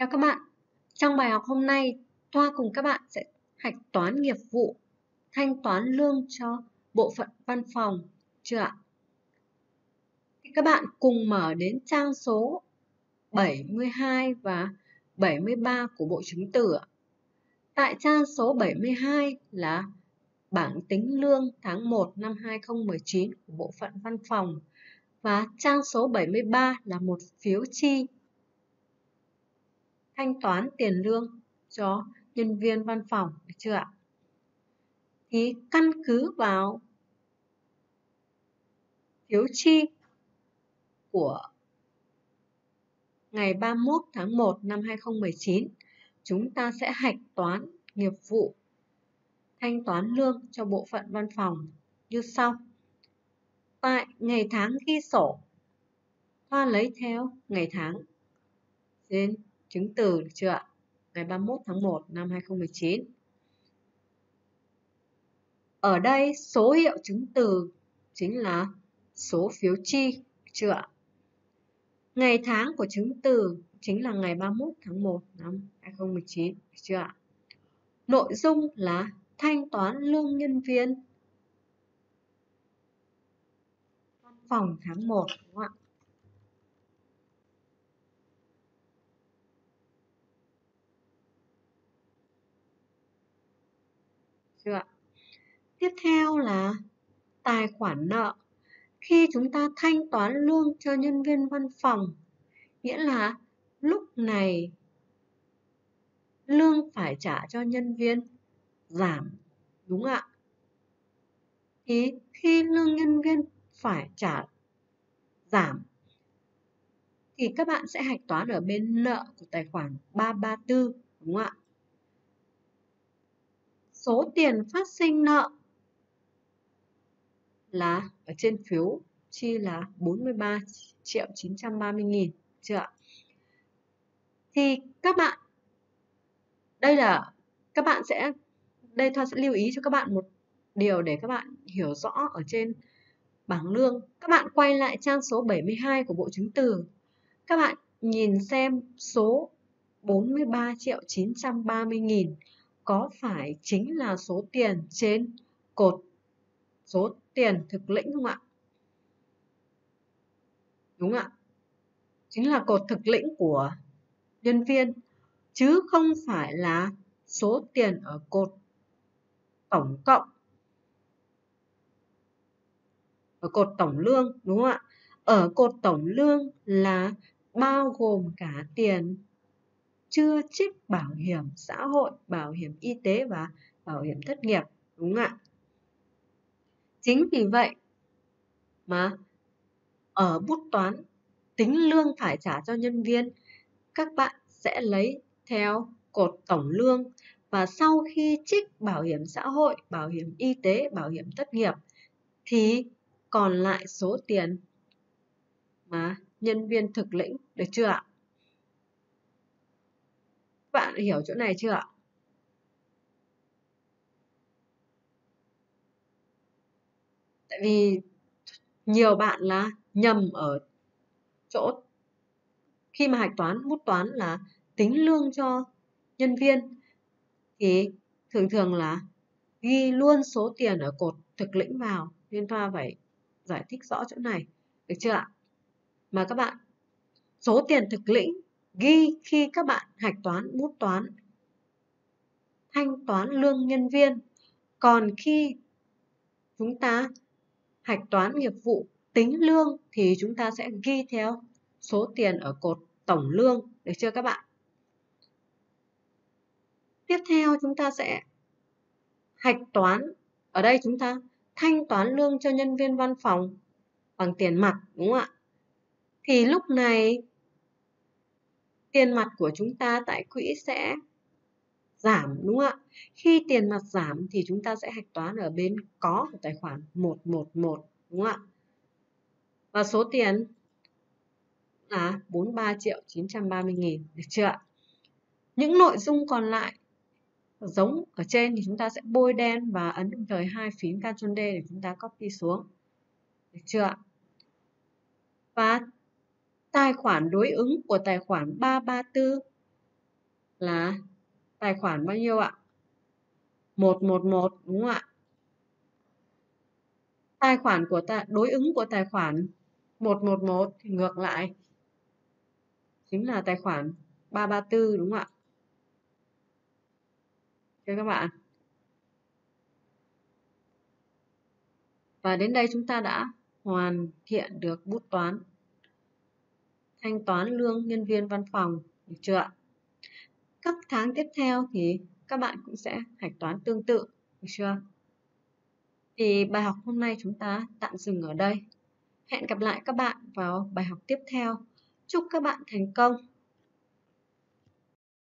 Chào các bạn, trong bài học hôm nay, Thoa cùng các bạn sẽ hạch toán nghiệp vụ thanh toán lương cho bộ phận văn phòng chưa ạ? Thì các bạn cùng mở đến trang số 72 và 73 của bộ chứng từ ạ. Tại trang số 72 là bảng tính lương tháng 1 năm 2019 của bộ phận văn phòng và trang số 73 là một phiếu chi thanh toán tiền lương cho nhân viên văn phòng được chưa ạ? Thì căn cứ vào phiếu chi của ngày 31 tháng 1 năm 2019, chúng ta sẽ hạch toán nghiệp vụ thanh toán lương cho bộ phận văn phòng như sau. Tại ngày tháng ghi sổ, Thoa lấy theo ngày tháng trên chứng từ được chưa ạ? Ngày 31 tháng 1 năm 2019. Ở đây số hiệu chứng từ chính là số phiếu chi chưa ạ? Ngày tháng của chứng từ chính là ngày 31 tháng 1 năm 2019 chưa ạ? Nội dung là thanh toán lương nhân viên văn phòng tháng 1 đúng không ạ? Chưa ạ? Tiếp theo là tài khoản nợ. Khi chúng ta thanh toán lương cho nhân viên văn phòng, nghĩa là lúc này lương phải trả cho nhân viên giảm, đúng ạ? Thì khi lương nhân viên phải trả giảm thì các bạn sẽ hạch toán ở bên nợ của tài khoản 334 đúng không ạ? Số tiền phát sinh nợ là, ở trên phiếu, chi là 43 triệu 930 nghìn, chưa ạ? Thì các bạn, đây là, các bạn sẽ, đây Thoa sẽ lưu ý cho các bạn một điều để các bạn hiểu rõ ở trên bảng lương. Các bạn quay lại trang số 72 của bộ chứng từ. Các bạn nhìn xem số 43 triệu 930 nghìn có phải chính là số tiền trên cột, số tiền thực lĩnh không ạ? Đúng ạ. Chính là cột thực lĩnh của nhân viên, chứ không phải là số tiền ở cột tổng cộng ở cột tổng lương, đúng không ạ? Ở cột tổng lương là bao gồm cả tiền chưa trích bảo hiểm xã hội, bảo hiểm y tế và bảo hiểm thất nghiệp, đúng không ạ? Chính vì vậy mà ở bút toán tính lương phải trả cho nhân viên, các bạn sẽ lấy theo cột tổng lương và sau khi trích bảo hiểm xã hội, bảo hiểm y tế, bảo hiểm thất nghiệp thì còn lại số tiền mà nhân viên thực lĩnh được chưa ạ? Bạn hiểu chỗ này chưa ạ? Tại vì nhiều bạn là nhầm ở chỗ khi mà hạch toán bút toán là tính lương cho nhân viên thì thường thường là ghi luôn số tiền ở cột thực lĩnh vào nên ta phải giải thích rõ chỗ này, được chưa ạ? Mà các bạn, số tiền thực lĩnh ghi khi các bạn hạch toán, bút toán, thanh toán lương nhân viên. Còn khi chúng ta hạch toán nghiệp vụ tính lương thì chúng ta sẽ ghi theo số tiền ở cột tổng lương được chưa các bạn? Tiếp theo chúng ta sẽ hạch toán, ở đây chúng ta thanh toán lương cho nhân viên văn phòng bằng tiền mặt, đúng không ạ? Thì lúc này tiền mặt của chúng ta tại quỹ sẽ giảm, đúng không ạ? Khi tiền mặt giảm thì chúng ta sẽ hạch toán ở bên có của tài khoản 111 đúng không ạ? Và số tiền là 43 triệu 930 nghìn, được chưa ạ? Những nội dung còn lại giống ở trên thì chúng ta sẽ bôi đen và ấn đồng thời hai phím Ctrl D để chúng ta copy xuống. Được chưa ạ? Và tài khoản đối ứng của tài khoản 334 là tài khoản bao nhiêu ạ? 111 đúng không ạ? Tài khoản của ta, đối ứng của tài khoản 111 thì ngược lại, chính là tài khoản 334 đúng không ạ? Cho các bạn. Và đến đây chúng ta đã hoàn thiện được bút toán thanh toán lương nhân viên văn phòng, được chưa ạ? Các tháng tiếp theo thì các bạn cũng sẽ hạch toán tương tự, được chưa? Thì bài học hôm nay chúng ta tạm dừng ở đây. Hẹn gặp lại các bạn vào bài học tiếp theo. Chúc các bạn thành công!